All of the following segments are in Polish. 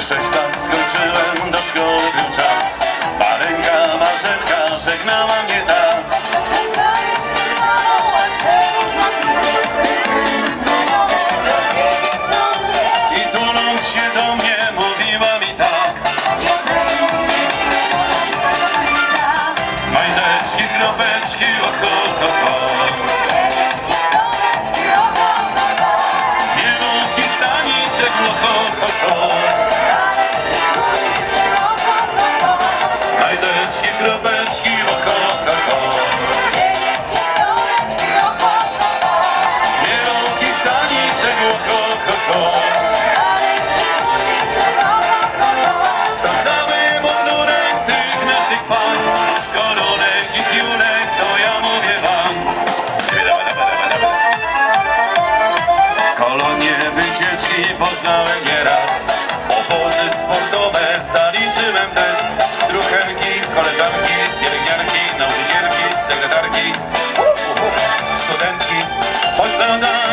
Sześć lat skończyłem, do szkoły był czas. Maleńka marzenka żegnała mnie ciągle I tuląc się do mnie mówiła mi tak. Majdeczki, kropeczki, wycieczki poznałem nieraz. Obozy sportowe zaliczyłem też. Druchenki, koleżanki, pielęgniarki, nauczycielki, sekretarki. Studentki Choć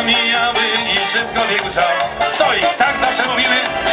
mijały i szybko biegł czas. To i tak zawsze mówiłem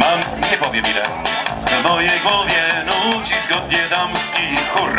Mam, nie powiem ile, w mojej głowie nuci zgodnie damski chór.